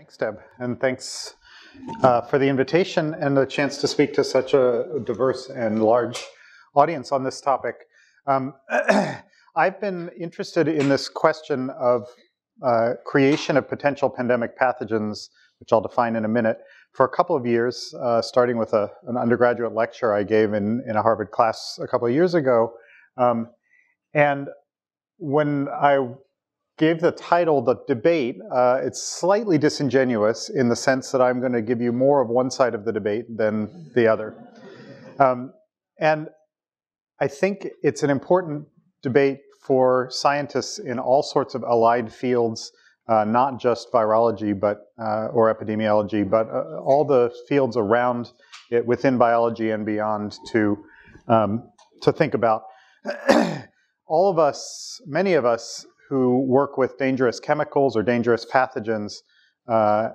Thanks, Deb, and thanks uh, for the invitation and the chance to speak to such a diverse and large audience on this topic. Um, I've been interested in this question of uh, creation of potential pandemic pathogens, which I'll define in a minute, for a couple of years, uh, starting with a, an undergraduate lecture I gave in, in a Harvard class a couple of years ago. Um, and when I gave the title the debate, uh, it's slightly disingenuous in the sense that I'm going to give you more of one side of the debate than the other. Um, and I think it's an important debate for scientists in all sorts of allied fields uh, not just virology but uh, or epidemiology, but uh, all the fields around it within biology and beyond to um, to think about. all of us, many of us who work with dangerous chemicals or dangerous pathogens, uh,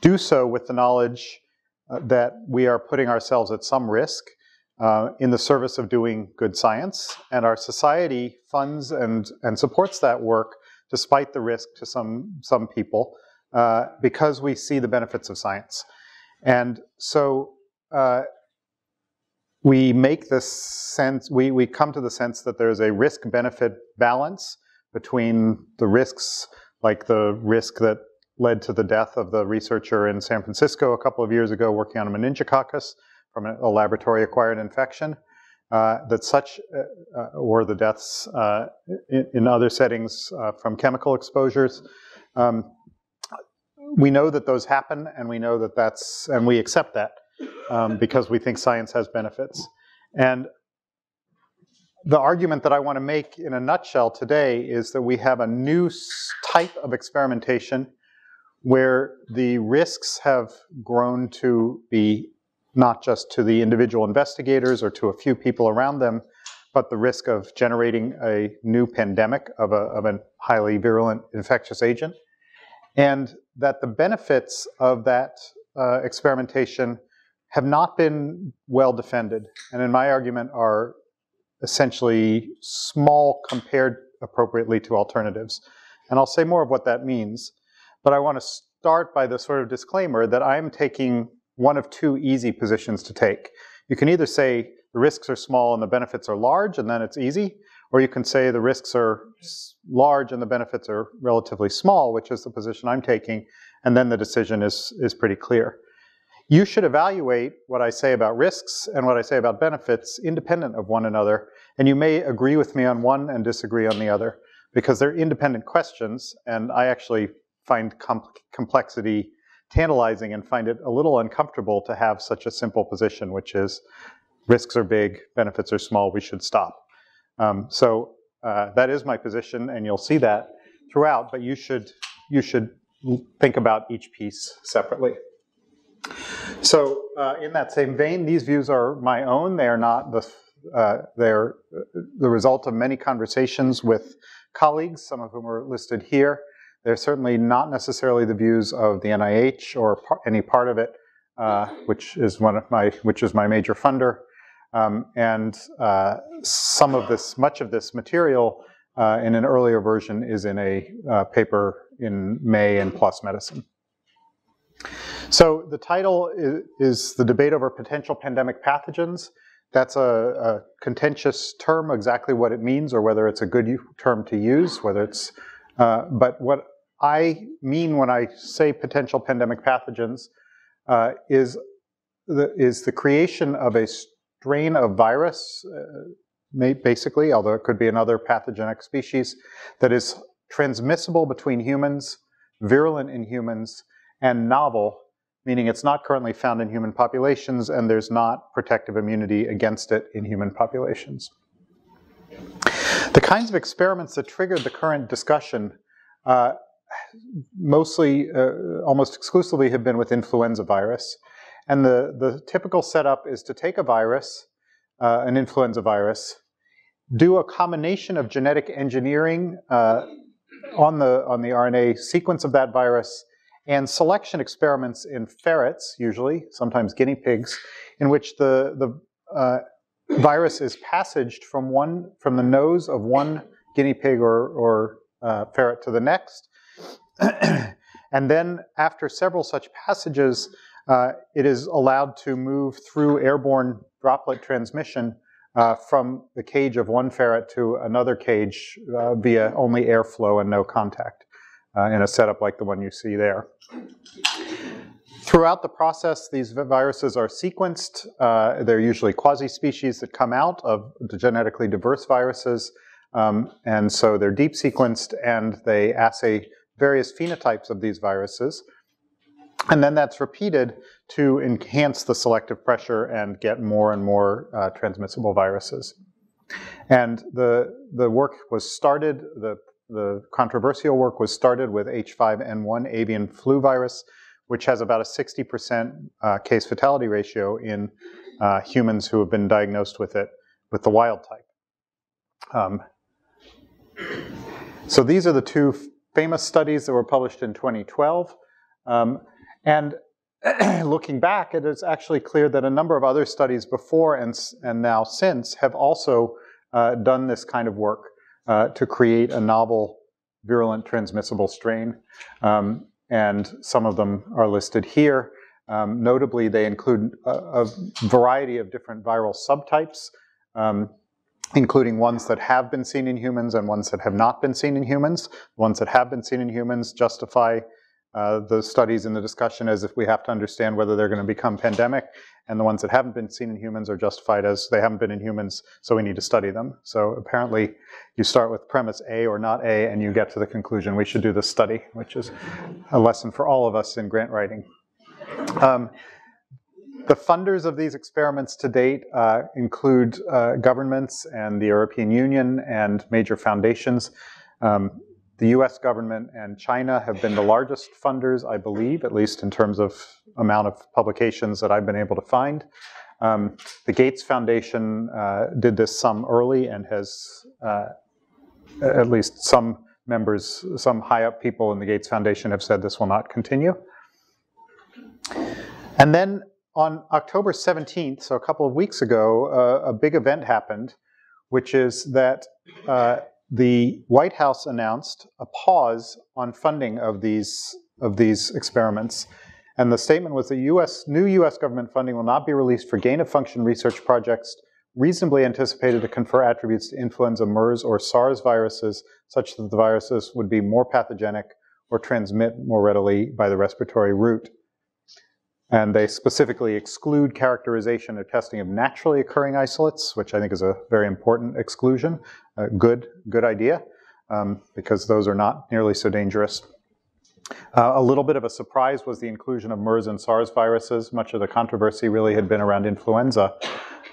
do so with the knowledge uh, that we are putting ourselves at some risk uh, in the service of doing good science, and our society funds and and supports that work despite the risk to some, some people, uh, because we see the benefits of science. And so uh, we make this sense, we, we come to the sense that there's a risk benefit balance between the risks, like the risk that led to the death of the researcher in San Francisco a couple of years ago working on a meningococcus from a laboratory acquired infection, uh, that such, uh, uh, or the deaths in, in, other settings from chemical exposures. Um, we know that those happen, and we know that that's, and we accept that um, because we think science has benefits. And the argument that I want to make in a nutshell today is that we have a new type of experimentation where the risks have grown to be not just to the individual investigators or to a few people around them, but the risk of generating a new pandemic of a, of a highly virulent infectious agent. And that the benefits of that uh, experimentation have not been well defended, and in my argument are essentially small compared appropriately to alternatives. And I'll say more of what that means, but I want to start by the sort of disclaimer that I'm taking one of two easy positions to take. You can either say the risks are small and the benefits are large, and then it's easy, or you can say the risks are large and the benefits are relatively small, which is the position I'm taking, and then the decision is, is pretty clear. You should evaluate what I say about risks and what I say about benefits independent of one another, and you may agree with me on one and disagree on the other, because they're independent questions, and I actually find com complexity tantalizing and find it a little uncomfortable to have such a simple position, which is risks are big, benefits are small, we should stop. Um, so uh, that is my position, and you'll see that throughout, but you should, you should think about each piece separately. So uh, in that same vein, these views are my own. They are not the, uh, they're the result of many conversations with colleagues, some of whom are listed here. They're certainly not necessarily the views of the NIH or par any part of it, uh, which is one of my, which is my major funder. Um, and uh, some of this, much of this material uh, in an earlier version is in a uh, paper in May in PLOS Medicine. So the title is, The Debate Over Potential Pandemic Pathogens. That's a, a, contentious term, exactly what it means or whether it's a good term to use, whether it's, uh, but what I mean when I say potential pandemic pathogens uh, is, the, is the creation of a strain of virus, uh, basically, although it could be another pathogenic species, that is transmissible between humans, virulent in humans, and novel, meaning it's not currently found in human populations and there's not protective immunity against it in human populations. The kinds of experiments that triggered the current discussion uh, mostly, uh, almost exclusively have been with influenza virus. And the, the typical setup is to take a virus, uh, an influenza virus, do a combination of genetic engineering uh, on, the, on the RNA sequence of that virus and selection experiments in ferrets, usually, sometimes guinea pigs, in which the, the uh, virus is passaged from, one, from the nose of one guinea pig or, or uh, ferret to the next, And then after several such passages, uh, it is allowed to move through airborne droplet transmission uh, from the cage of one ferret to another cage uh, via only airflow and no contact uh, in a setup like the one you see there. Throughout the process, these viruses are sequenced. Uh, they're usually quasi-species that come out of the genetically diverse viruses. Um, and so they're deep sequenced and they assay various phenotypes of these viruses. And then that's repeated to enhance the selective pressure and get more and more uh, transmissible viruses. And the, the work was started, the, the controversial work was started with H5N1 avian flu virus, which has about a 60% uh, case fatality ratio in uh, humans who have been diagnosed with it with the wild type. Um, so these are the two famous studies that were published in 2012. Um, and looking back, it is actually clear that a number of other studies before and, and now since have also uh, done this kind of work uh, to create a novel virulent transmissible strain. Um, and some of them are listed here. Um, notably, they include a, a, variety of different viral subtypes, um, including ones that have been seen in humans and ones that have not been seen in humans. The ones that have been seen in humans justify uh, the studies in the discussion as if we have to understand whether they're going to become pandemic, and the ones that haven't been seen in humans are justified as they haven't been in humans, so we need to study them. So apparently, you start with premise A or not A, and you get to the conclusion we should do this study, which is a lesson for all of us in grant writing. Um, the funders of these experiments to date uh, include uh, governments and the European Union and major foundations. Um, the US government and China have been the largest funders, I believe, at least in terms of amount of publications that I've been able to find. Um, the Gates Foundation uh, did this some early and has, uh, at least some members, some high up people in the Gates Foundation have said this will not continue. And then on October 17th, so a couple of weeks ago, uh, a big event happened, which is that uh, the White House announced a pause on funding of these, of these experiments. And the statement was that US, new US government funding will not be released for gain of function research projects reasonably anticipated to confer attributes to influenza, MERS, or SARS viruses, such that the viruses would be more pathogenic or transmit more readily by the respiratory route. And they specifically exclude characterization or testing of naturally occurring isolates, which I think is a very important exclusion. Good, good idea, um, because those are not nearly so dangerous. Uh, a little bit of a surprise was the inclusion of MERS and SARS viruses. Much of the controversy really had been around influenza,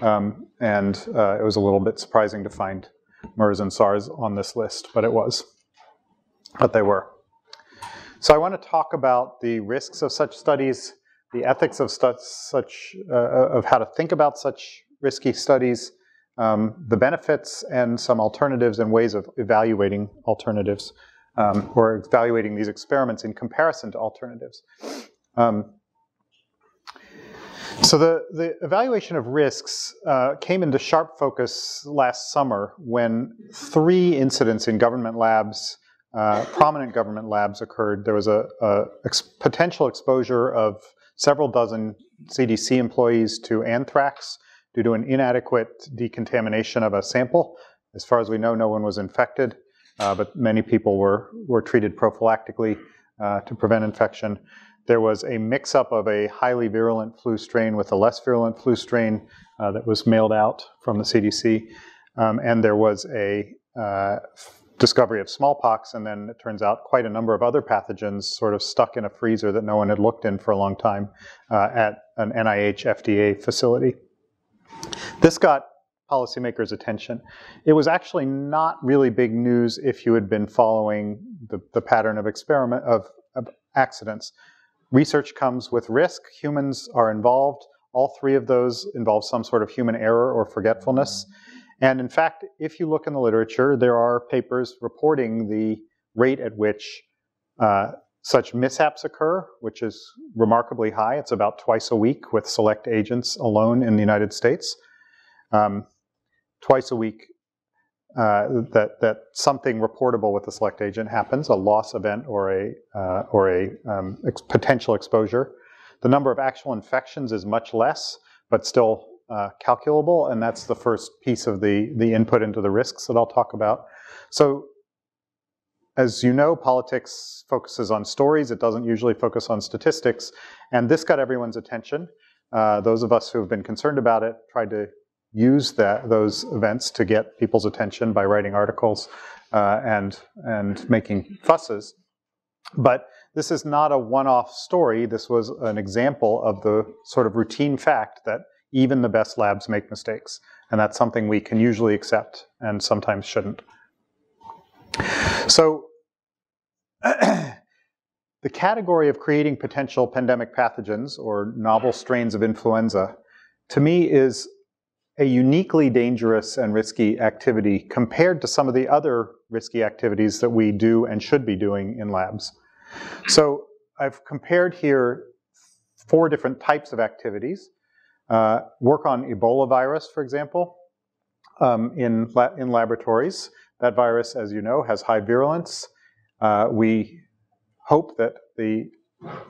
um, and uh, it was a little bit surprising to find MERS and SARS on this list, but it was. But they were. So I want to talk about the risks of such studies, the ethics of such, uh, of how to think about such risky studies, um, the benefits and some alternatives and ways of evaluating alternatives um, or evaluating these experiments in comparison to alternatives. Um, so the, the evaluation of risks uh, came into sharp focus last summer when three incidents in government labs uh, prominent government labs occurred. There was a, a ex potential exposure of several dozen CDC employees to anthrax due to an inadequate decontamination of a sample. As far as we know, no one was infected, uh, but many people were, were treated prophylactically uh, to prevent infection. There was a mix-up of a highly virulent flu strain with a less virulent flu strain uh, that was mailed out from the CDC. Um, and there was a uh, discovery of smallpox, and then it turns out quite a number of other pathogens sort of stuck in a freezer that no one had looked in for a long time uh, at an NIH FDA facility. This got policymakers' attention. It was actually not really big news if you had been following the, the pattern of experiment of, of accidents. Research comes with risk. Humans are involved. All three of those involve some sort of human error or forgetfulness. And in fact, if you look in the literature, there are papers reporting the rate at which uh, such mishaps occur, which is remarkably high. It's about twice a week with select agents alone in the United States. Um, twice a week uh, that that something reportable with the select agent happens, a loss event or a uh, or a um, ex potential exposure. The number of actual infections is much less, but still uh, calculable, and that's the first piece of the the input into the risks that I'll talk about. So. As you know, politics focuses on stories. It doesn't usually focus on statistics. And this got everyone's attention. Uh, those of us who have been concerned about it tried to use that, those events to get people's attention by writing articles uh, and, and making fusses. But this is not a one-off story. This was an example of the sort of routine fact that even the best labs make mistakes. And that's something we can usually accept and sometimes shouldn't. So the category of creating potential pandemic pathogens or novel strains of influenza to me is a uniquely dangerous and risky activity compared to some of the other risky activities that we do and should be doing in labs. So I've compared here four different types of activities. Uh, work on Ebola virus, for example, um, in, la in laboratories. That virus, as you know, has high virulence. Uh, we hope that, the,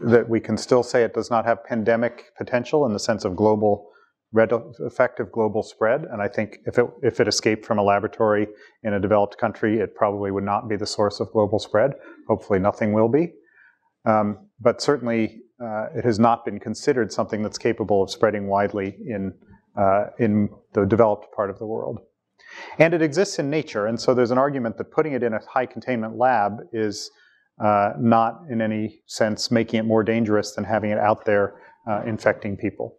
that we can still say it does not have pandemic potential in the sense of global effective global spread. And I think if it, if it escaped from a laboratory in a developed country, it probably would not be the source of global spread. Hopefully nothing will be. Um, but certainly uh, it has not been considered something that's capable of spreading widely in, uh, in the developed part of the world. And it exists in nature, and so there's an argument that putting it in a high containment lab is uh, not in any sense making it more dangerous than having it out there uh, infecting people.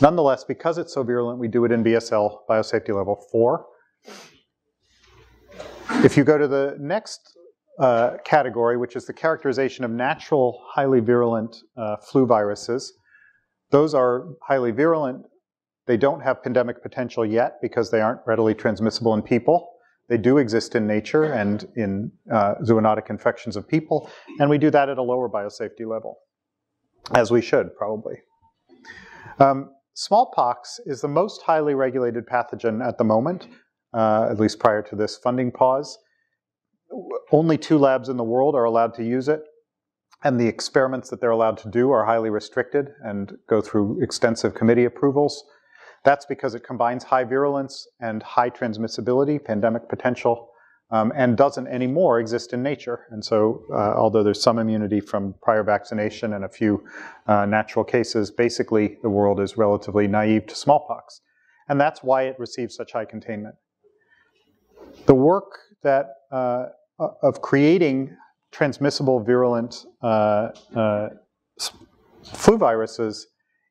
Nonetheless, because it's so virulent, we do it in BSL biosafety level 4. If you go to the next uh, category, which is the characterization of natural highly virulent uh, flu viruses, those are highly virulent. They don't have pandemic potential yet because they aren't readily transmissible in people. They do exist in nature and in uh, zoonotic infections of people, and we do that at a lower biosafety level, as we should probably. Um, smallpox is the most highly regulated pathogen at the moment, uh, at least prior to this funding pause. Only two labs in the world are allowed to use it, and the experiments that they're allowed to do are highly restricted and go through extensive committee approvals. That's because it combines high virulence and high transmissibility, pandemic potential, um, and doesn't anymore exist in nature. And so, uh, although there's some immunity from prior vaccination and a few uh, natural cases, basically the world is relatively naive to smallpox. And that's why it receives such high containment. The work that uh, of creating transmissible virulent uh, uh, flu viruses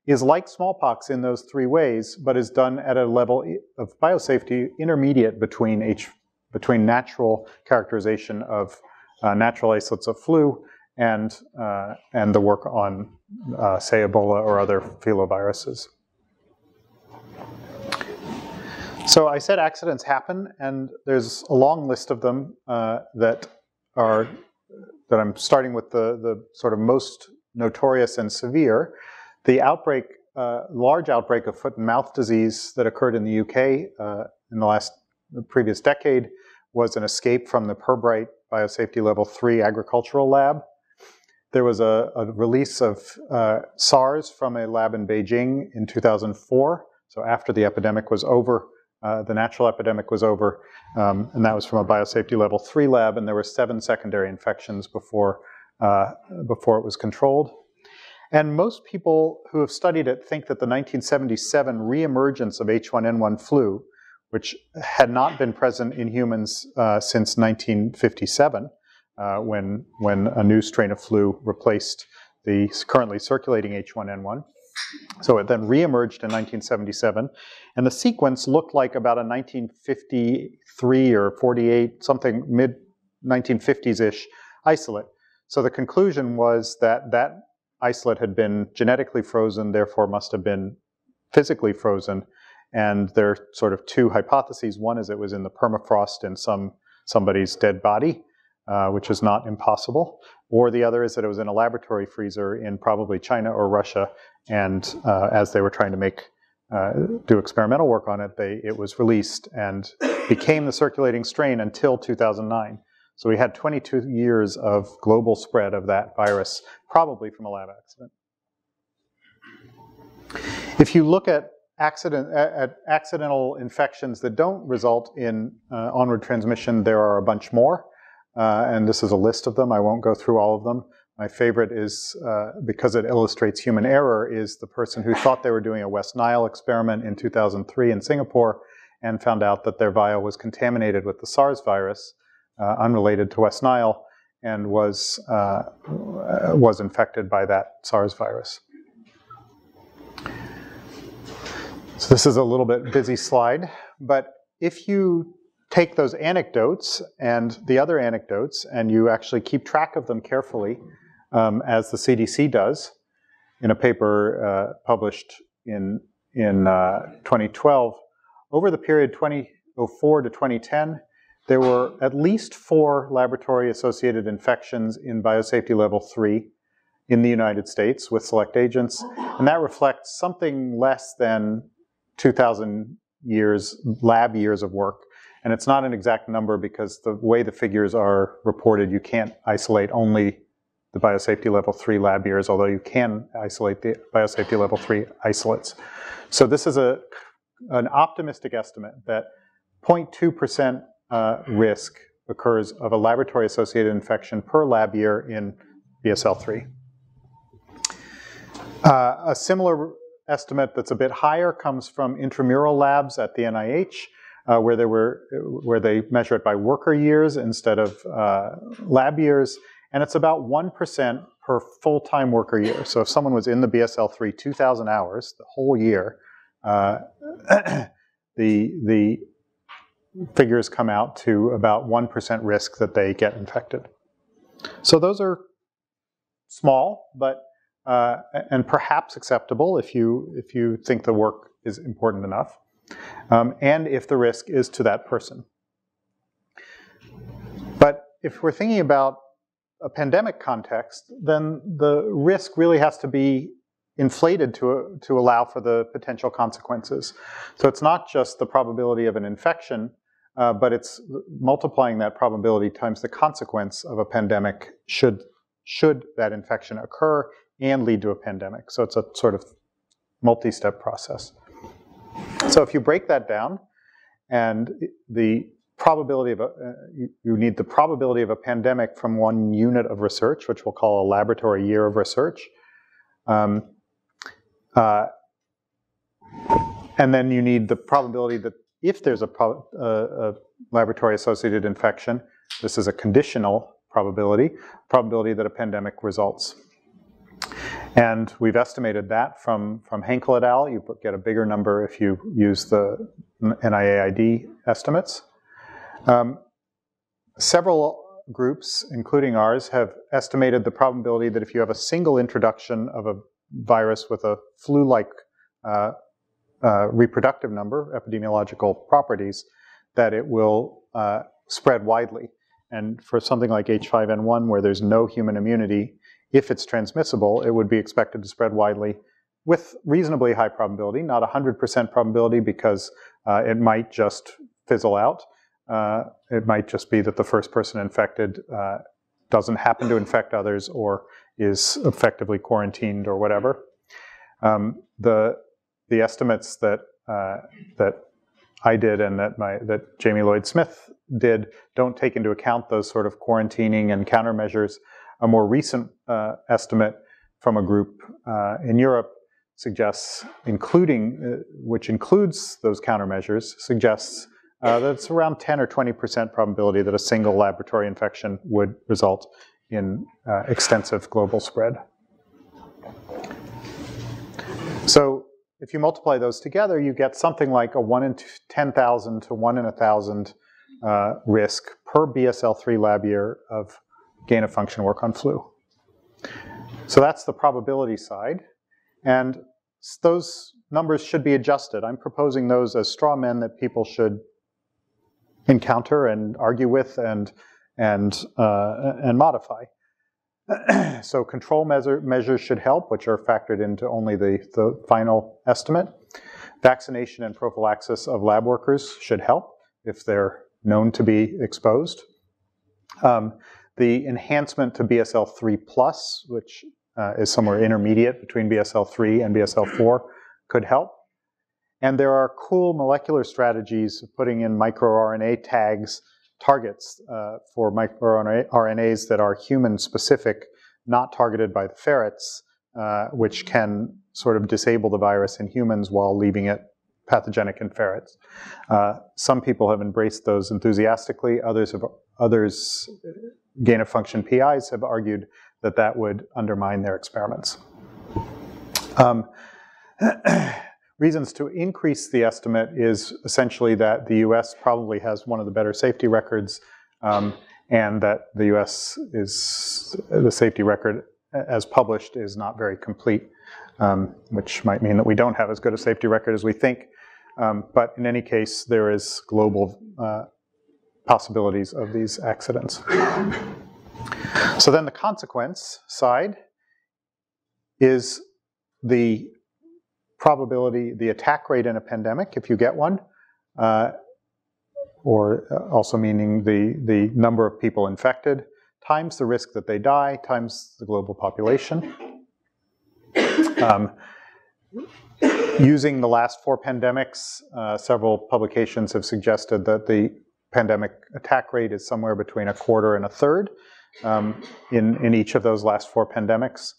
is like smallpox in those three ways, but is done at a level of biosafety intermediate between H between natural characterization of uh, natural isolates of flu and, uh, and the work on, uh, say, Ebola or other filoviruses. So I said accidents happen, and there's a long list of them uh, that are that I'm starting with the, the sort of most notorious and severe. The outbreak, uh, large outbreak of foot and mouth disease that occurred in the UK uh, in the last the previous decade was an escape from the Pirbright Biosafety Level 3 agricultural lab. There was a, a release of uh, SARS from a lab in Beijing in 2004. So after the epidemic was over, uh, the natural epidemic was over, um, and that was from a biosafety level 3 lab, and there were seven secondary infections before, uh, before it was controlled. And most people who have studied it think that the 1977 reemergence of H1N1 flu which had not been present in humans uh, since 1957, uh, when, when a new strain of flu replaced the currently circulating H1N1. So it then reemerged in 1977, and the sequence looked like about a 1953 or 48, something mid 1950s-ish isolate. So the conclusion was that that isolate had been genetically frozen, therefore must have been physically frozen, and there are sort of two hypotheses. One is it was in the permafrost in some somebody's dead body, uh, which is not impossible. Or the other is that it was in a laboratory freezer in probably China or Russia, and uh, as they were trying to make uh, do experimental work on it, they it was released and became the circulating strain until 2009. So we had 22 years of global spread of that virus, probably from a lab accident. If you look at, accident, at accidental infections that don't result in uh, onward transmission, there are a bunch more. Uh, and this is a list of them. I won't go through all of them. My favorite is, uh, because it illustrates human error, is the person who thought they were doing a West Nile experiment in 2003 in Singapore and found out that their vial was contaminated with the SARS virus, uh, unrelated to West Nile, and was, uh, was infected by that SARS virus. So this is a little bit busy slide, but if you take those anecdotes and the other anecdotes and you actually keep track of them carefully, um, as the CDC does in a paper uh, published in, in uh, 2012, over the period 2004 to 2010, there were at least four laboratory associated infections in biosafety level 3 in the United States with select agents, and that reflects something less than 2,000 years, lab years of work. And it's not an exact number because the way the figures are reported, you can't isolate only the biosafety level 3 lab years, although you can isolate the biosafety level 3 isolates. So this is a, an optimistic estimate that 0.2% uh, risk occurs of a laboratory-associated infection per lab year in BSL-3. Uh, a similar estimate that's a bit higher comes from intramural labs at the NIH, uh, where, they were, where they measure it by worker years instead of uh, lab years, and it's about 1% per full-time worker year. So if someone was in the BSL-3 2,000 hours the whole year, uh, the, the figures come out to about 1% risk that they get infected. So those are small, but uh, and perhaps acceptable if you if you think the work is important enough, um, and if the risk is to that person. But if we're thinking about a pandemic context, then the risk really has to be inflated to, to allow for the potential consequences. So it's not just the probability of an infection, uh, but it's multiplying that probability times the consequence of a pandemic should, should that infection occur and lead to a pandemic. So it's a sort of multi-step process. So if you break that down, and the probability of a, uh, you, need the probability of a pandemic from one unit of research, which we'll call a laboratory year of research. Um, uh, and then you need the probability that if there's a, uh, a laboratory associated infection, this is a conditional probability, probability that a pandemic results. And we've estimated that from, from Henkel et al. You get a bigger number if you use the NIAID estimates. Um, several groups, including ours, have estimated the probability that if you have a single introduction of a virus with a flu-like uh, uh, reproductive number, epidemiological properties, that it will uh, spread widely. And for something like H5N1, where there's no human immunity, if it's transmissible, it would be expected to spread widely with reasonably high probability, not 100% probability because uh, it might just fizzle out. Uh, it might just be that the first person infected uh, doesn't happen to infect others or is effectively quarantined or whatever. Um, the the estimates that uh, that I did and that my that Jamie Lloyd Smith did don't take into account those sort of quarantining and countermeasures. A more recent uh, estimate from a group uh, in Europe suggests, including uh, which includes those countermeasures, suggests uh, it's around 10 or 20% probability that a single laboratory infection would result in uh, extensive global spread. So if you multiply those together, you get something like a 1 in 10,000 to 1 in 1,000 uh, risk per BSL-3 lab year of gain of function work on flu. So that's the probability side. And those numbers should be adjusted. I'm proposing those as straw men that people should encounter and argue with and, and, uh, and modify. so control measure, measures should help, which are factored into only the, the final estimate. Vaccination and prophylaxis of lab workers should help, if they're known to be exposed. Um, the enhancement to BSL-3 plus, which uh, is somewhere intermediate between BSL-3 and BSL-4, could help. And there are cool molecular strategies of putting in microRNA tags, targets uh, for microRNAs that are human specific, not targeted by the ferrets, uh, which can sort of disable the virus in humans while leaving it pathogenic in ferrets. Uh, some people have embraced those enthusiastically. Others have others gain of function PIs have argued that that would undermine their experiments. Um, reasons to increase the estimate is essentially that the US probably has one of the better safety records um, and that the US is, the safety record as published is not very complete, um, which might mean that we don't have as good a safety record as we think. Um, but in any case, there is global uh, possibilities of these accidents. So then the consequence side is the probability, the attack rate in a pandemic, if you get one, uh, or uh, also meaning the, the number of people infected, times the risk that they die, times the global population. Um, using the last four pandemics, uh, several publications have suggested that the pandemic attack rate is somewhere between a quarter and a third um, in, in each of those last four pandemics.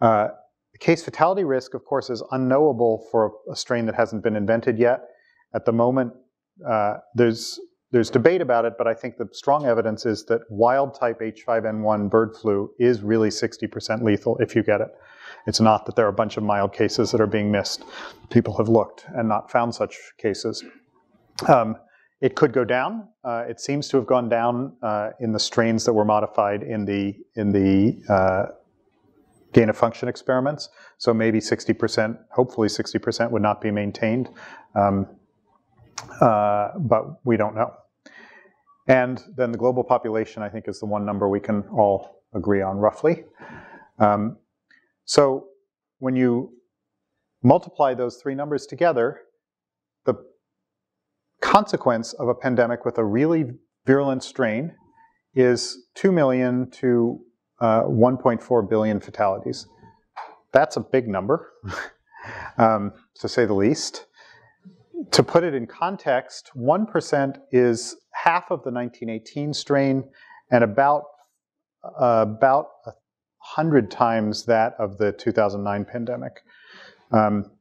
Uh, the case fatality risk, of course, is unknowable for a strain that hasn't been invented yet. At the moment, uh, there's there's debate about it, but I think the strong evidence is that wild type H5N1 bird flu is really 60% lethal if you get it. It's not that there are a bunch of mild cases that are being missed. People have looked and not found such cases. Um, it could go down. Uh, it seems to have gone down uh, in the strains that were modified in the in the uh, gain of function experiments. So maybe 60%, hopefully 60% would not be maintained, um, uh, but we don't know. And then the global population, I think, is the one number we can all agree on roughly. Um, so when you multiply those three numbers together, the consequence of a pandemic with a really virulent strain is 2 million to uh, 1.4 billion fatalities. That's a big number, um, to say the least. To put it in context, 1% is half of the 1918 strain and about, uh, about 100 times that of the 2009 pandemic. Um,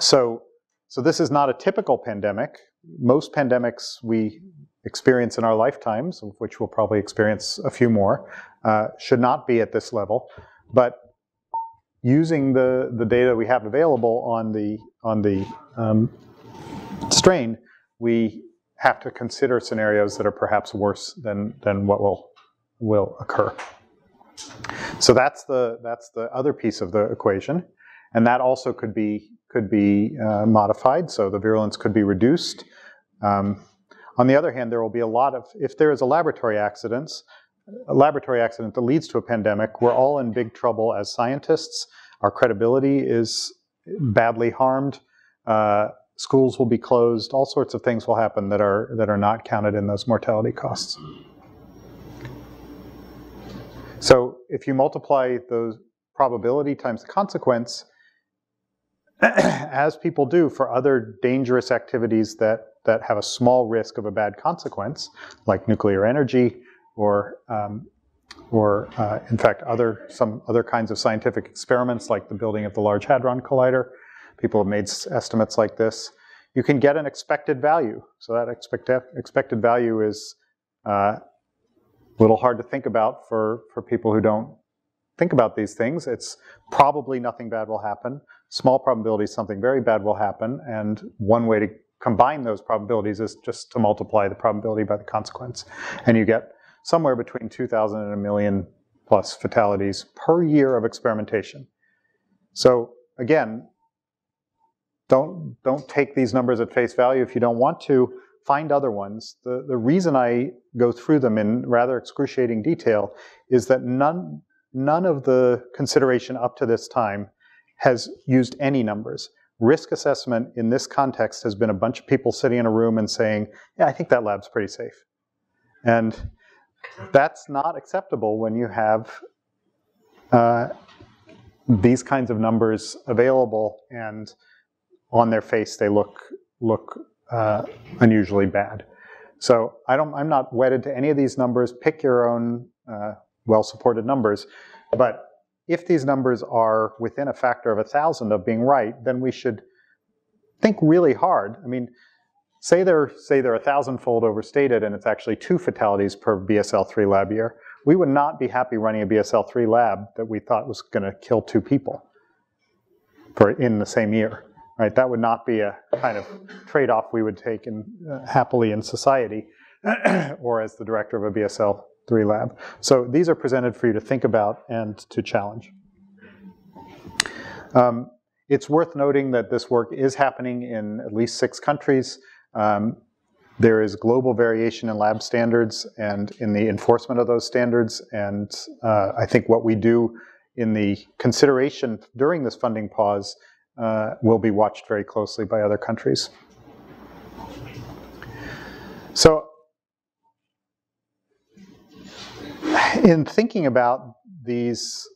so, so this is not a typical pandemic. Most pandemics we experience in our lifetimes, of which we'll probably experience a few more, uh, should not be at this level. But using the, the data we have available on the, on the um, strain, we have to consider scenarios that are perhaps worse than, than what will, will occur. So that's the, that's the other piece of the equation. And that also could be, could be uh, modified, so the virulence could be reduced. Um, on the other hand, there will be a lot of, if there is a laboratory accidents, a laboratory accident that leads to a pandemic, we're all in big trouble as scientists. Our credibility is badly harmed. Uh, schools will be closed. All sorts of things will happen that are that are not counted in those mortality costs. So if you multiply those probability times the consequence, as people do for other dangerous activities that, that have a small risk of a bad consequence, like nuclear energy or, um, or uh, in fact, other, some other kinds of scientific experiments like the building of the Large Hadron Collider. People have made estimates like this. You can get an expected value. So that expect expected value is uh, a little hard to think about for, for people who don't think about these things. It's probably nothing bad will happen. Small probability something very bad will happen. And one way to combine those probabilities is just to multiply the probability by the consequence. And you get somewhere between 2,000 and a million plus fatalities per year of experimentation. So again, don't, don't take these numbers at face value if you don't want to find other ones. The, the reason I go through them in rather excruciating detail is that none, none of the consideration up to this time has used any numbers. risk assessment in this context has been a bunch of people sitting in a room and saying, yeah, I think that lab's pretty safe. And that's not acceptable when you have uh, these kinds of numbers available and on their face they look look uh, unusually bad. So I don't, I'm not wedded to any of these numbers. Pick your own uh, well-supported numbers. But if these numbers are within a factor of a thousand of being right, then we should think really hard. I mean, say they're say they're a thousandfold overstated and it's actually two fatalities per BSL-3 lab year. We would not be happy running a BSL-3 lab that we thought was going to kill two people for in the same year. Right? That would not be a kind of trade-off we would take in, uh, happily in society, or as the director of a BSL three lab. So these are presented for you to think about and to challenge. Um, it's worth noting that this work is happening in at least six countries. Um, there is global variation in lab standards and in the enforcement of those standards. And uh, I think what we do in the consideration during this funding pause uh, will be watched very closely by other countries. So in thinking about these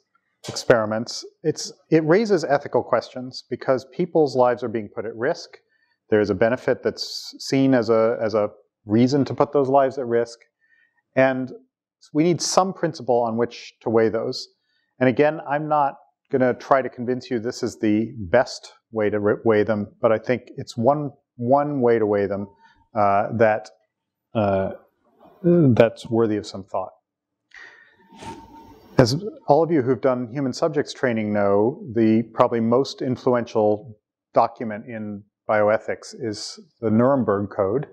experiments, it's, it raises ethical questions because people's lives are being put at risk. There is a benefit that's seen as a, as a reason to put those lives at risk. And we need some principle on which to weigh those. And again, I'm not going to try to convince you this is the best way to weigh them, but I think it's one, one way to weigh them uh, that, uh, that's worthy of some thought. As all of you who've done human subjects training know, the probably most influential document in bioethics is the Nuremberg Code.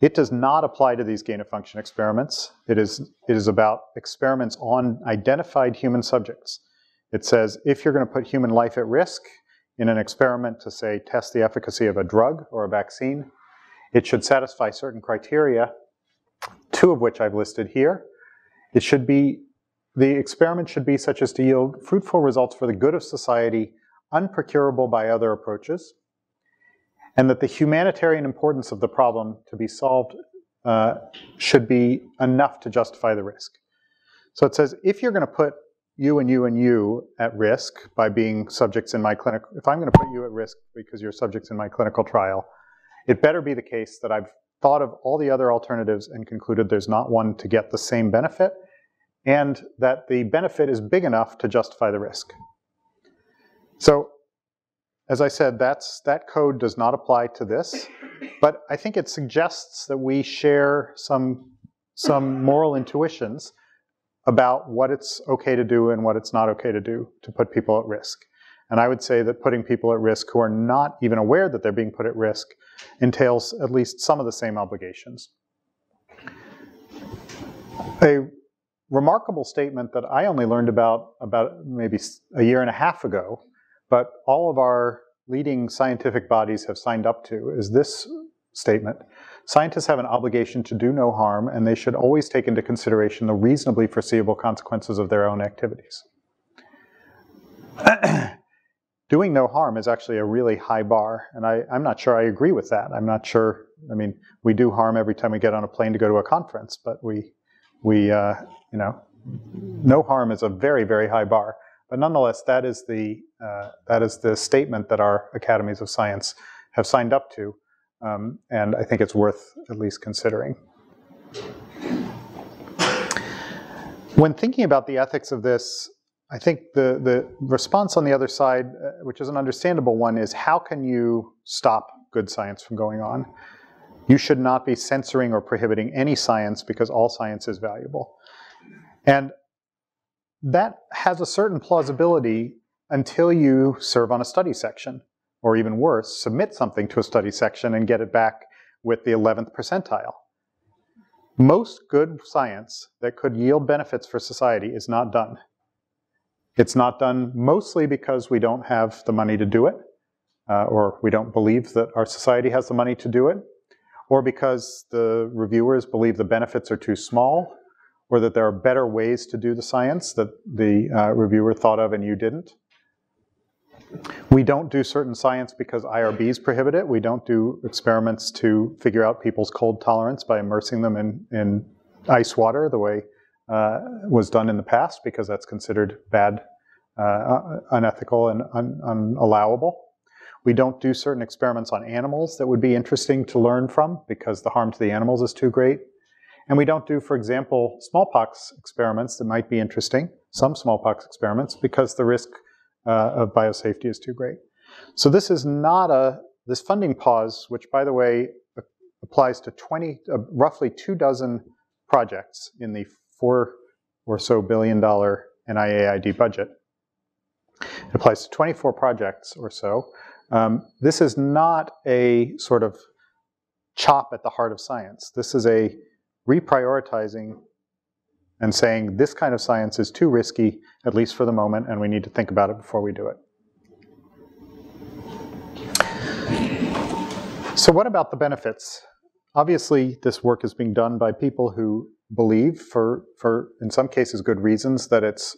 It does not apply to these gain of function experiments. It is, it is about experiments on identified human subjects. It says if you're going to put human life at risk in an experiment to, say, test the efficacy of a drug or a vaccine, it should satisfy certain criteria, two of which I've listed here. It should be, the experiment should be such as to yield fruitful results for the good of society, unprocurable by other approaches, and that the humanitarian importance of the problem to be solved uh, should be enough to justify the risk. So it says, if you're going to put you and you and you at risk by being subjects in my clinic, if I'm going to put you at risk because you're subjects in my clinical trial, it better be the case that I've thought of all the other alternatives and concluded there's not one to get the same benefit, and that the benefit is big enough to justify the risk. So, as I said, that's, that code does not apply to this, but I think it suggests that we share some, some moral intuitions about what it's okay to do and what it's not okay to do to put people at risk. And I would say that putting people at risk who are not even aware that they're being put at risk entails at least some of the same obligations. A remarkable statement that I only learned about about maybe a year and a half ago, but all of our leading scientific bodies have signed up to is this statement. Scientists have an obligation to do no harm, and they should always take into consideration the reasonably foreseeable consequences of their own activities. doing no harm is actually a really high bar, and I, am not sure I agree with that. I'm not sure. I mean, we do harm every time we get on a plane to go to a conference, but we, we, uh, you know, no harm is a very, very high bar. But nonetheless, that is the uh, that is the statement that our academies of science have signed up to, um, and I think it's worth at least considering. When thinking about the ethics of this, I think the, the response on the other side, uh, which is an understandable one, is how can you stop good science from going on? You should not be censoring or prohibiting any science because all science is valuable. And that has a certain plausibility until you serve on a study section, or even worse, submit something to a study section and get it back with the 11th percentile. Most good science that could yield benefits for society is not done. It's not done mostly because we don't have the money to do it, uh, or we don't believe that our society has the money to do it, or because the reviewers believe the benefits are too small, or that there are better ways to do the science that the uh, reviewer thought of and you didn't. We don't do certain science because IRBs prohibit it. We don't do experiments to figure out people's cold tolerance by immersing them in, in ice water the way uh, was done in the past because that's considered bad, uh, unethical, and un unallowable. We don't do certain experiments on animals that would be interesting to learn from because the harm to the animals is too great. And we don't do, for example, smallpox experiments that might be interesting, some smallpox experiments, because the risk uh, of biosafety is too great. So this is not a, this funding pause, which by the way applies to 20, uh, roughly two dozen projects in the four or so billion dollar NIAID budget. It applies to 24 projects or so. Um, this is not a sort of chop at the heart of science. This is a reprioritizing and saying this kind of science is too risky, at least for the moment, and we need to think about it before we do it. So what about the benefits? Obviously, this work is being done by people who believe, for, for in some cases good reasons, that it's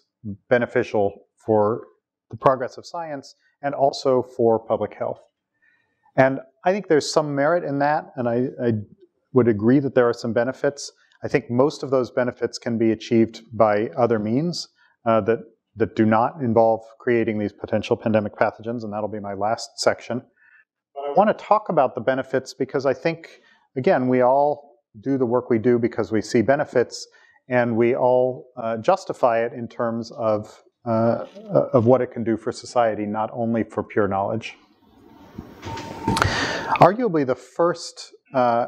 beneficial for the progress of science and also for public health. And I think there's some merit in that, and I, I would agree that there are some benefits. I think most of those benefits can be achieved by other means uh, that, that do not involve creating these potential pandemic pathogens, and that'll be my last section. But I want to talk about the benefits because I think, again, we all do the work we do because we see benefits, and we all uh, justify it in terms of, uh, of what it can do for society, not only for pure knowledge. Arguably, the first uh,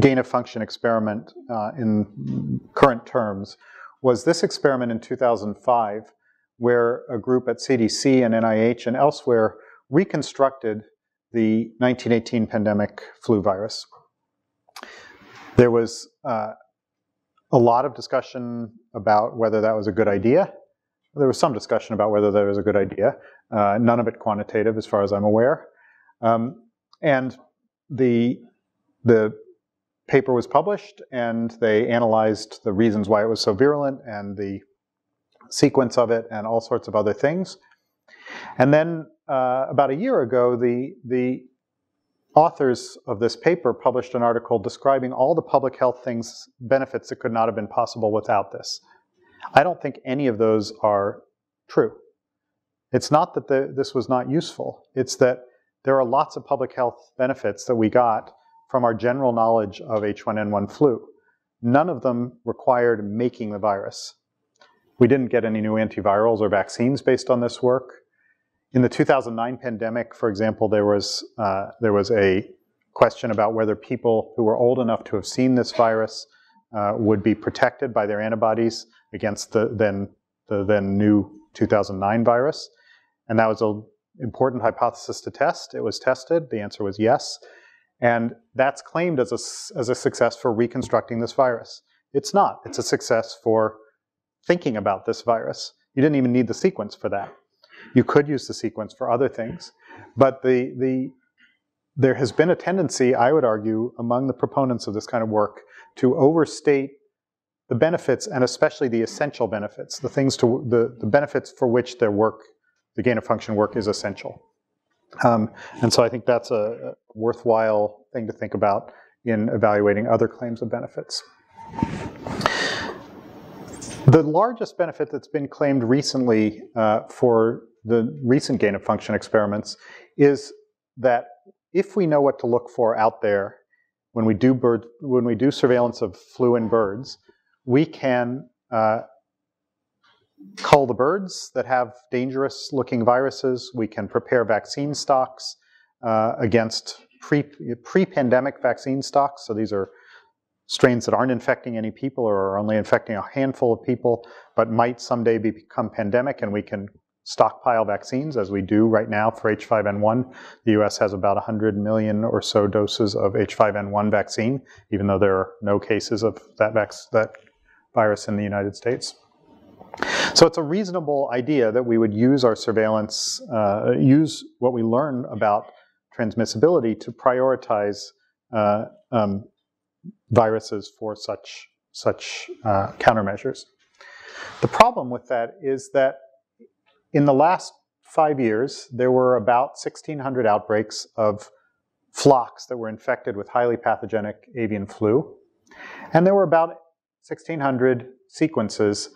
gain of function experiment uh, in current terms was this experiment in 2005 where a group at CDC and NIH and elsewhere reconstructed the 1918 pandemic flu virus. There was uh, a lot of discussion about whether that was a good idea. There was some discussion about whether that was a good idea. Uh, none of it quantitative, as far as I'm aware. Um, and the the paper was published and they analyzed the reasons why it was so virulent and the sequence of it and all sorts of other things. And then uh, about a year ago, the, the authors of this paper published an article describing all the public health things, benefits that could not have been possible without this. I don't think any of those are true. It's not that the, this was not useful. It's that there are lots of public health benefits that we got from our general knowledge of H1N1 flu. None of them required making the virus. We didn't get any new antivirals or vaccines based on this work. In the 2009 pandemic, for example, there was, uh, there was a question about whether people who were old enough to have seen this virus uh, would be protected by their antibodies against the then, the then new 2009 virus. And that was an important hypothesis to test. It was tested. The answer was yes. And that's claimed as a, as a success for reconstructing this virus. It's not. It's a success for thinking about this virus. You didn't even need the sequence for that. You could use the sequence for other things. But the, the, there has been a tendency, I would argue, among the proponents of this kind of work to overstate the benefits and especially the essential benefits, the things to the, the benefits for which their work, the gain of function work is essential. Um, and so I think that's a worthwhile thing to think about in evaluating other claims of benefits. The largest benefit that's been claimed recently uh, for the recent gain of function experiments is that if we know what to look for out there when we do bird, when we do surveillance of flu in birds, we can uh, cull the birds that have dangerous looking viruses. We can prepare vaccine stocks uh, against pre, pre-pandemic vaccine stocks. So these are strains that aren't infecting any people or are only infecting a handful of people, but might someday become pandemic and we can stockpile vaccines as we do right now for H5N1. The US has about 100 million or so doses of H5N1 vaccine, even though there are no cases of that, that virus in the United States. So it's a reasonable idea that we would use our surveillance, uh, use what we learn about transmissibility to prioritize uh, um, viruses for such, such uh, countermeasures. The problem with that is that in the last five years, there were about 1,600 outbreaks of flocks that were infected with highly pathogenic avian flu. And there were about 1,600 sequences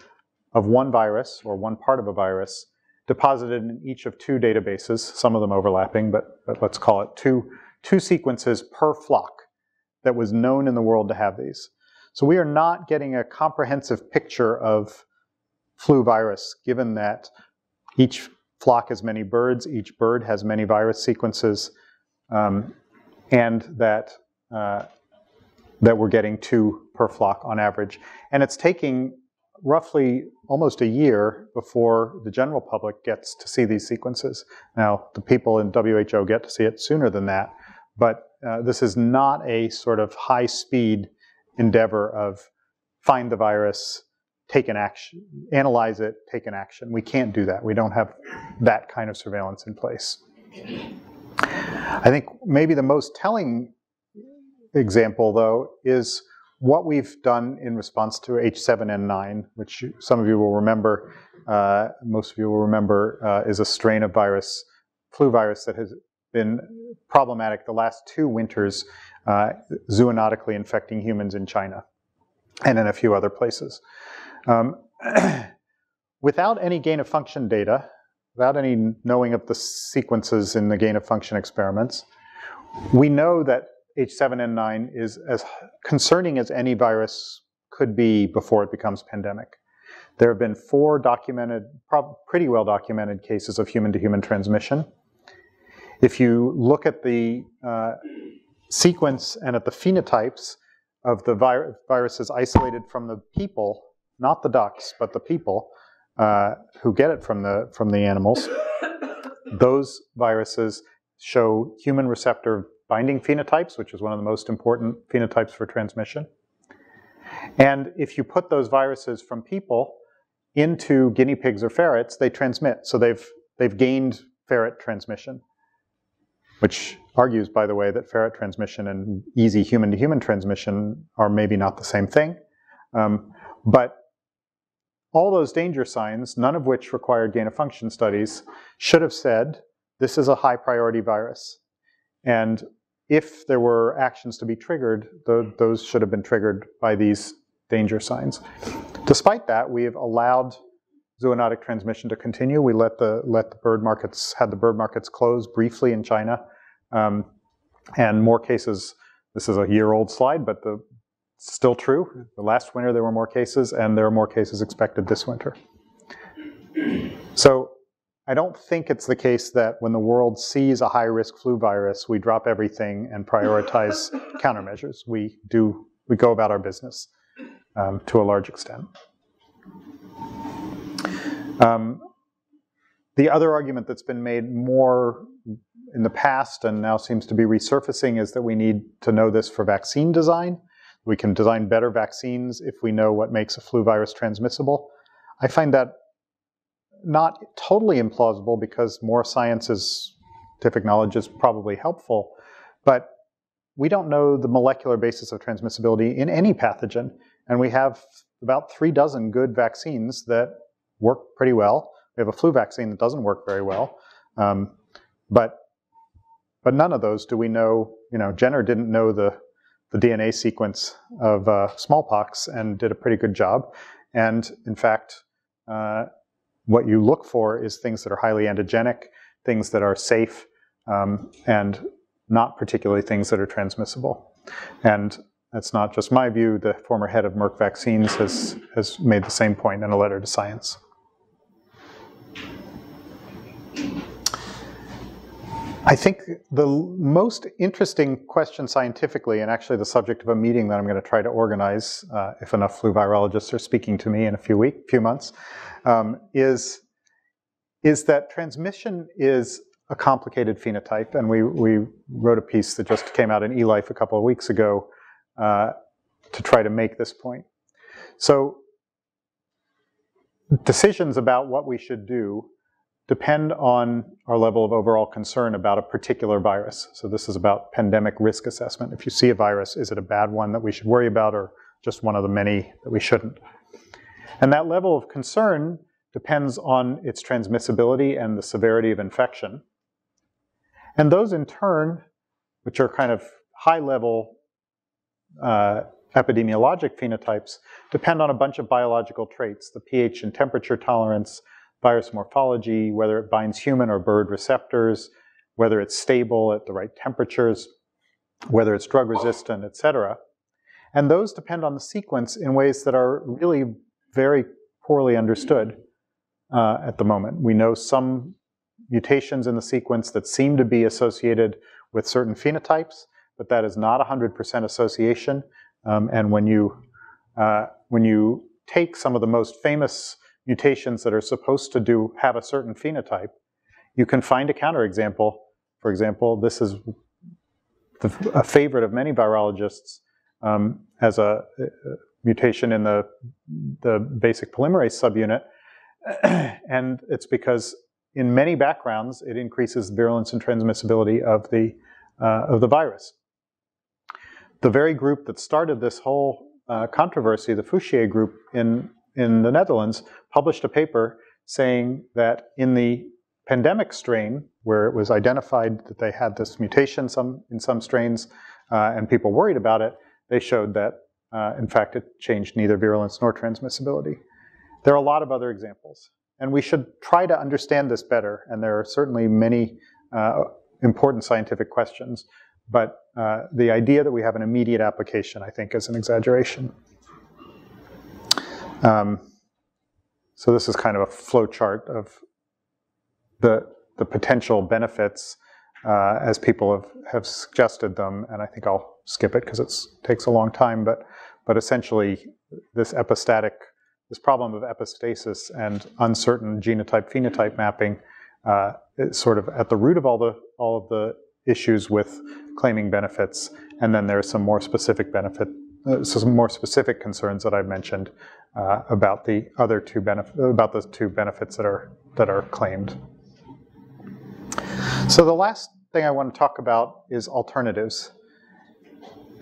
of one virus or one part of a virus deposited in each of two databases, some of them overlapping, but, but let's call it two, two sequences per flock that was known in the world to have these. So we are not getting a comprehensive picture of flu virus, given that each flock has many birds, each bird has many virus sequences, um, and that uh, that we're getting two per flock on average. And it's taking roughly almost a year before the general public gets to see these sequences. Now, the people in WHO get to see it sooner than that, but uh, this is not a sort of high speed endeavor of find the virus, take an action, analyze it, take an action. We can't do that. We don't have that kind of surveillance in place. I think maybe the most telling example, though, is what we've done in response to H7N9, which some of you will remember, uh, most of you will remember, uh, is a strain of virus, flu virus that has been problematic the last two winters, uh, zoonotically infecting humans in China and in a few other places. Um, without any gain of function data, without any knowing of the sequences in the gain of function experiments, we know that H7N9 is as concerning as any virus could be before it becomes pandemic. There have been four documented, pretty well documented cases of human to human transmission. If you look at the uh, sequence and at the phenotypes of the vir viruses isolated from the people, not the ducks, but the people uh, who get it from the, from the animals, those viruses show human receptor binding phenotypes, which is one of the most important phenotypes for transmission. And if you put those viruses from people into guinea pigs or ferrets, they transmit. So they've, they've gained ferret transmission, which argues, by the way, that ferret transmission and easy human-to-human transmission are maybe not the same thing. Um, but all those danger signs, none of which required gain-of-function studies, should have said, this is a high priority virus. And if there were actions to be triggered, the, those should have been triggered by these danger signs. Despite that, we have allowed zoonotic transmission to continue. We let the let the bird markets had the bird markets close briefly in China, um, and more cases. This is a year-old slide, but the still true. The last winter there were more cases, and there are more cases expected this winter. So I don't think it's the case that when the world sees a high-risk flu virus, we drop everything and prioritize countermeasures. We do, we go about our business um, to a large extent. Um, the other argument that's been made more in the past and now seems to be resurfacing is that we need to know this for vaccine design. We can design better vaccines if we know what makes a flu virus transmissible. I find that not totally implausible because more scientific knowledge is probably helpful, but we don't know the molecular basis of transmissibility in any pathogen, and we have about three dozen good vaccines that work pretty well. We have a flu vaccine that doesn't work very well, um, but but none of those do we know. You know, Jenner didn't know the the DNA sequence of uh, smallpox and did a pretty good job, and in fact. Uh, what you look for is things that are highly antigenic, things that are safe, um, and not particularly things that are transmissible. And that's not just my view. The former head of Merck Vaccines has, has made the same point in a letter to Science. I think the most interesting question scientifically, and actually the subject of a meeting that I'm going to try to organize uh, if enough flu virologists are speaking to me in a few weeks, few months, um, is, is that transmission is a complicated phenotype, and we, we wrote a piece that just came out in eLife a couple of weeks ago uh, to try to make this point. So decisions about what we should do depend on our level of overall concern about a particular virus. So this is about pandemic risk assessment. If you see a virus, is it a bad one that we should worry about or just one of the many that we shouldn't? And that level of concern depends on its transmissibility and the severity of infection. And those in turn, which are kind of high level uh, epidemiologic phenotypes, depend on a bunch of biological traits the pH and temperature tolerance, virus morphology, whether it binds human or bird receptors, whether it's stable at the right temperatures, whether it's drug resistant, et cetera. And those depend on the sequence in ways that are really very poorly understood uh, at the moment. We know some mutations in the sequence that seem to be associated with certain phenotypes, but that is not 100% association. Um, and when you, uh, when you take some of the most famous mutations that are supposed to do have a certain phenotype, you can find a counterexample. For example, this is the, a favorite of many virologists um, as a, a, mutation in the, the basic polymerase subunit. and it's because in many backgrounds, it increases virulence and transmissibility of the, uh, of the virus. The very group that started this whole uh, controversy, the Fouchier group in, in the Netherlands, published a paper saying that in the pandemic strain, where it was identified that they had this mutation some, in some strains uh, and people worried about it, they showed that, uh, in fact, it changed neither virulence nor transmissibility. There are a lot of other examples. And we should try to understand this better. And there are certainly many uh, important scientific questions. But uh, the idea that we have an immediate application, I think, is an exaggeration. Um, so this is kind of a flow chart of the, the potential benefits uh, as people have, have suggested them. And I think I'll skip it because it takes a long time. But, but essentially, this epistatic this problem of epistasis and uncertain genotype-phenotype mapping uh, is sort of at the root of all the all of the issues with claiming benefits. And then there are some more specific benefit, uh, some more specific concerns that I've mentioned uh, about the other two about the two benefits that are that are claimed. So the last thing I want to talk about is alternatives.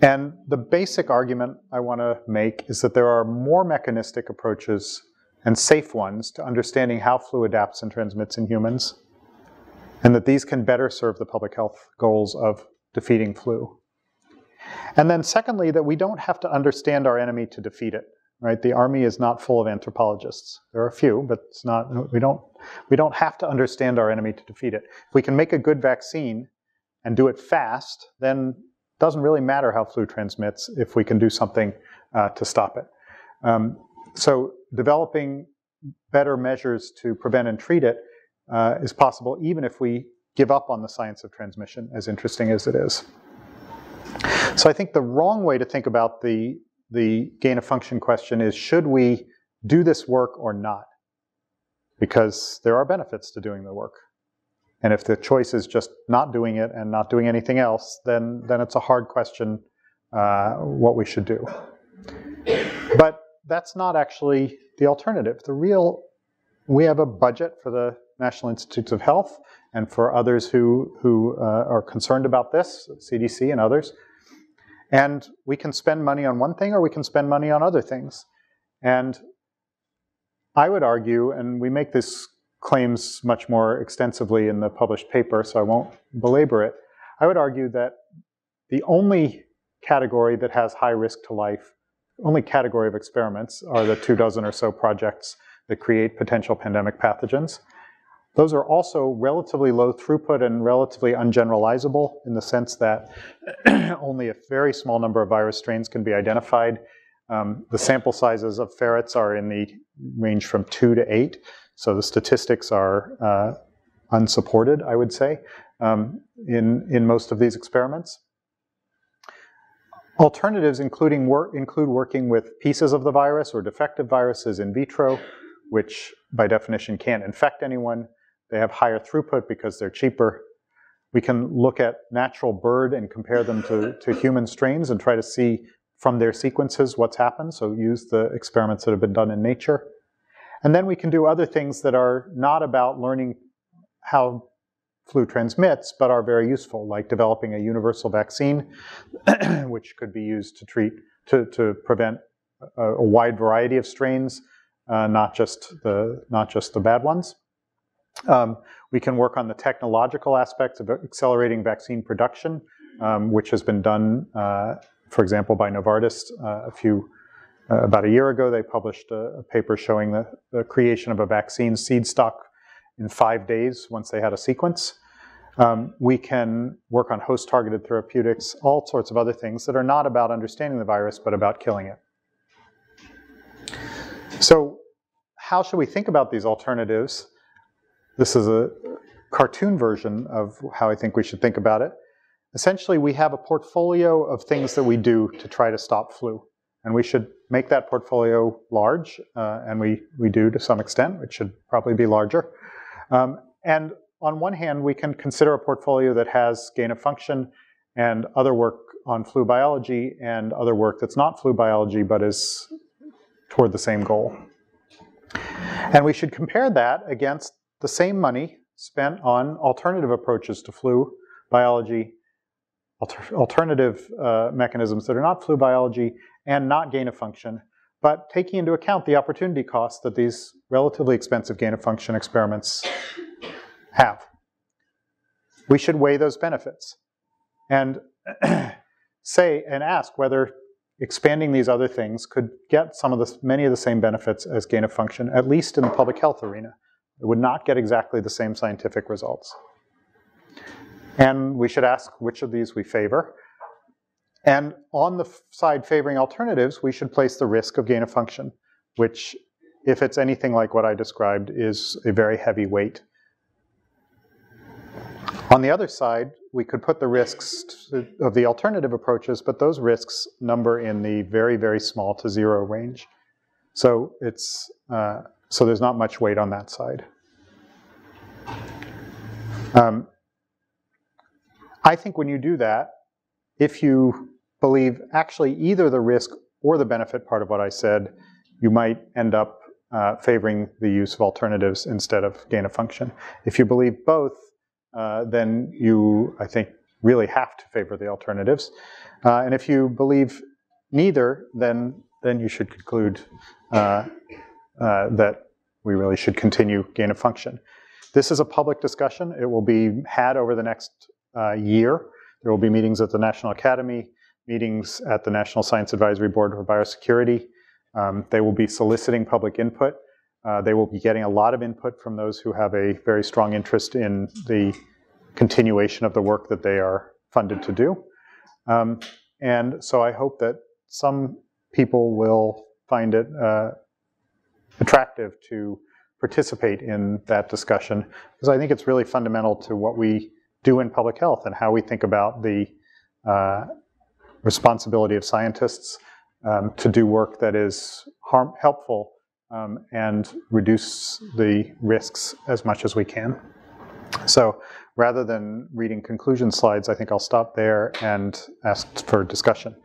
And the basic argument I want to make is that there are more mechanistic approaches and safe ones to understanding how flu adapts and transmits in humans, and that these can better serve the public health goals of defeating flu. And then secondly, that we don't have to understand our enemy to defeat it. Right? The army is not full of anthropologists. There are a few, but it's not we don't we don't have to understand our enemy to defeat it. If we can make a good vaccine and do it fast, then it doesn't really matter how flu transmits if we can do something uh, to stop it. Um, so developing better measures to prevent and treat it uh, is possible even if we give up on the science of transmission, as interesting as it is. So I think the wrong way to think about the, the gain of function question is should we do this work or not? Because there are benefits to doing the work. And if the choice is just not doing it and not doing anything else, then, then it's a hard question uh, what we should do. But that's not actually the alternative. The real, we have a budget for the National Institutes of Health and for others who, who uh, are concerned about this, CDC and others. And we can spend money on one thing or we can spend money on other things. And I would argue, and we make this claims much more extensively in the published paper, so I won't belabor it. I would argue that the only category that has high risk to life, only category of experiments are the two dozen or so projects that create potential pandemic pathogens. Those are also relatively low throughput and relatively ungeneralizable in the sense that only a very small number of virus strains can be identified. Um, the sample sizes of ferrets are in the range from two to eight. So the statistics are uh, unsupported, I would say, um, in, in most of these experiments. Alternatives including work, include working with pieces of the virus or defective viruses in vitro, which by definition can't infect anyone. They have higher throughput because they're cheaper. We can look at natural bird and compare them to, to human strains and try to see from their sequences what's happened. So use the experiments that have been done in nature. And then we can do other things that are not about learning how flu transmits, but are very useful, like developing a universal vaccine, which could be used to treat, to, to prevent a, a, wide variety of strains, uh, not just the not just the bad ones. Um, we can work on the technological aspects of accelerating vaccine production, um, which has been done, uh, for example, by Novartis uh, a few uh, about a year ago. They published a, a paper showing the, the, creation of a vaccine seed stock in five days once they had a sequence. Um, we can work on host-targeted therapeutics, all sorts of other things that are not about understanding the virus, but about killing it. So how should we think about these alternatives? This is a cartoon version of how I think we should think about it. Essentially, we have a portfolio of things that we do to try to stop flu. And we should make that portfolio large, uh, and we, we do to some extent. It should probably be larger. Um, and on one hand, we can consider a portfolio that has gain of function and other work on flu biology and other work that's not flu biology but is toward the same goal. And we should compare that against the same money spent on alternative approaches to flu biology, alter alternative uh, mechanisms that are not flu biology and not gain of function, but taking into account the opportunity costs that these relatively expensive gain of function experiments have. We should weigh those benefits and say and ask whether expanding these other things could get some of the many of the same benefits as gain of function, at least in the public health arena. It would not get exactly the same scientific results. And we should ask which of these we favor. And on the side favoring alternatives, we should place the risk of gain of function, which, if it's anything like what I described, is a very heavy weight. On the other side, we could put the risks of the alternative approaches, but those risks number in the very, very small to zero range. So it's uh, so there's not much weight on that side. Um, I think when you do that, if you believe actually either the risk or the benefit part of what I said, you might end up uh, favoring the use of alternatives instead of gain of function. If you believe both, uh, then you, I think, really have to favor the alternatives. Uh, and if you believe neither, then then you should conclude uh, uh, that we really should continue gain of function. This is a public discussion. It will be had over the next uh, year. There will be meetings at the National Academy, meetings at the National Science Advisory Board for Biosecurity. Um, they will be soliciting public input. Uh, they will be getting a lot of input from those who have a very strong interest in the continuation of the work that they are funded to do. Um, and so I hope that some people will find it uh, attractive to participate in that discussion because I think it's really fundamental to what we do in public health and how we think about the uh, responsibility of scientists um, to do work that is harm, helpful um, and reduce the risks as much as we can. So rather than reading conclusion slides, I think I'll stop there and ask for discussion.